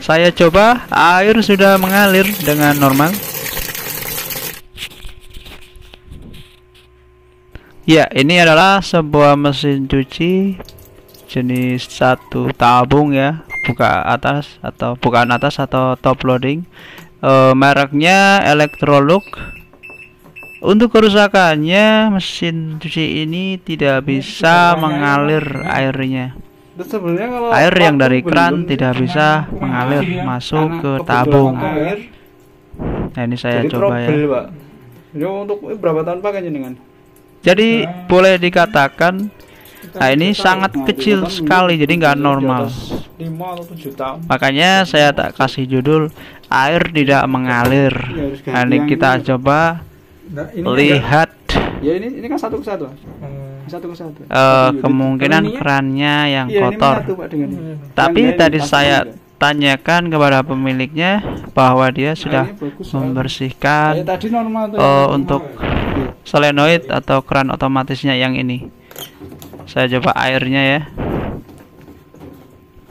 Saya coba air sudah mengalir dengan normal. Ya, ini adalah sebuah mesin cuci jenis satu tabung ya, buka atas atau bukan atas atau top loading. E, mereknya Electrolux. Untuk kerusakannya, mesin cuci ini tidak bisa mengalir airnya. Sebenarnya kalau Air yang dari kran tidak bisa mengalir masuk ke tabung. Air, Nah, ini saya jadi coba ya. trouble, Pak. Untuk eh, berapa tahun pakai jenengan? Jadi boleh dikatakan Nah ini sangat kecil sekali jadi nggak normal 5 atau 7 tahun. Makanya saya tak kasih judul air tidak mengalir Nah ini kita coba Nah, ini lihat Ya ini ini kan satu ke satu. Satu ke satu. eh, kemungkinan kerannya yang Iya, ini kotor menyatu, Pak, dengan ini. Tapi Yang tadi saya juga. tanyakan kepada pemiliknya bahwa dia sudah ini bagus, membersihkan Kayak tadi normal tuh. yang untuk Iya. solenoid atau keran otomatisnya yang ini. Saya coba airnya ya.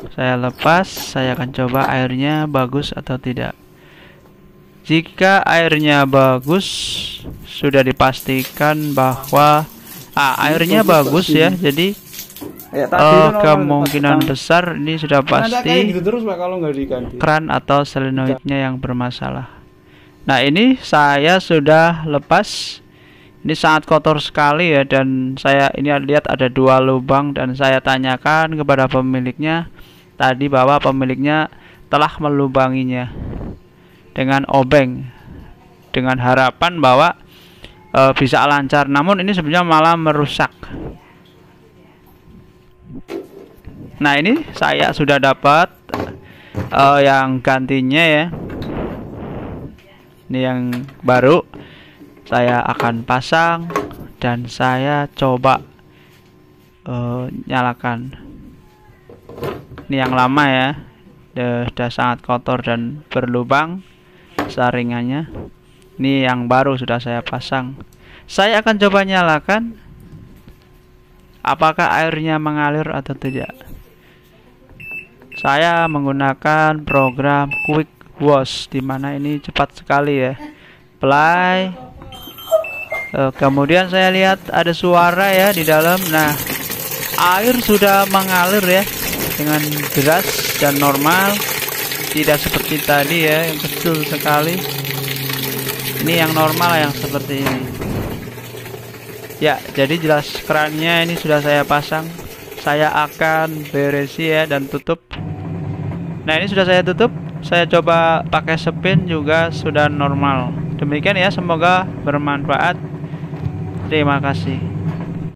Saya lepas, saya akan coba airnya bagus atau tidak. Jika airnya bagus, sudah dipastikan bahwa ah, airnya bagus ya. Jadi tadi eh, itu normal, kemungkinan besar ini sudah kayak gitu pasti terus Pak kalau nggak diganti. keran atau solenoidnya yang bermasalah. Nah, ini saya sudah lepas. Ini sangat kotor sekali ya dan saya ini lihat ada dua lubang dan saya tanyakan kepada pemiliknya tadi bahwa pemiliknya telah melubanginya dengan obeng dengan harapan bahwa eh, bisa lancar. Namun ini sebenarnya malah merusak. Nah, ini saya sudah dapat eh, yang gantinya ya. Ini yang baru saya akan pasang dan saya coba eh, nyalakan. Ini yang lama ya. Sudah sangat kotor dan berlubang saringannya. Ini yang baru sudah saya pasang. Saya akan coba nyalakan. Apakah airnya mengalir atau tidak? Saya menggunakan program Quick Wash di mana ini cepat sekali ya. Play. Eh, kemudian saya lihat ada suara ya di dalam. Nah, air sudah mengalir ya dengan deras dan normal. Tidak seperti tadi ya yang kecil sekali. Ini yang normal yang seperti ini. Ya, jadi jelas kerannya ini sudah saya pasang. Saya akan beresi ya dan tutup. Nah, ini sudah saya tutup. Saya coba pakai spin juga sudah normal. Demikian ya, semoga bermanfaat. Terima kasih.